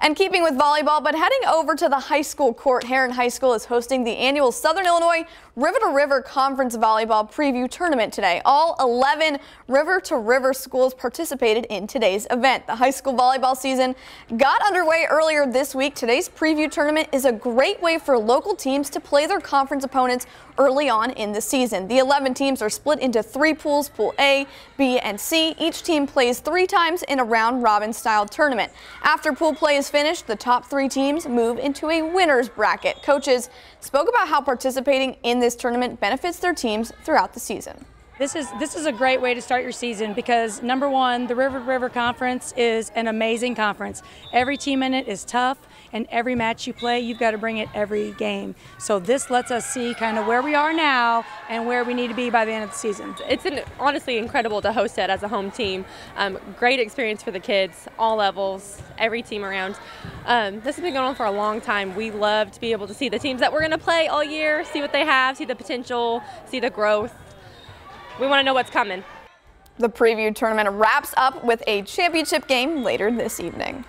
And keeping with volleyball, but heading over to the high school court, Herrin High School is hosting the annual Southern Illinois River to River Conference Volleyball Preview Tournament today. All 11 River to River schools participated in today's event. The high school volleyball season got underway earlier this week. Today's preview tournament is a great way for local teams to play their conference opponents early on in the season. The 11 teams are split into three pools, Pool A, B, and C. Each team plays three times in a round robin style tournament. After pool play is is finished, the top three teams move into a winner's bracket. Coaches spoke about how participating in this tournament benefits their teams throughout the season. This is this is a great way to start your season because number one, the River River Conference is an amazing conference. Every team in it is tough, and every match you play, you've got to bring it every game. So this lets us see kind of where we are now and where we need to be by the end of the season. It's an, honestly incredible to host it as a home team. Um, great experience for the kids, all levels, every team around. Um, this has been going on for a long time. We love to be able to see the teams that we're going to play all year, see what they have, see the potential, see the growth we want to know what's coming. The preview tournament wraps up with a championship game later this evening.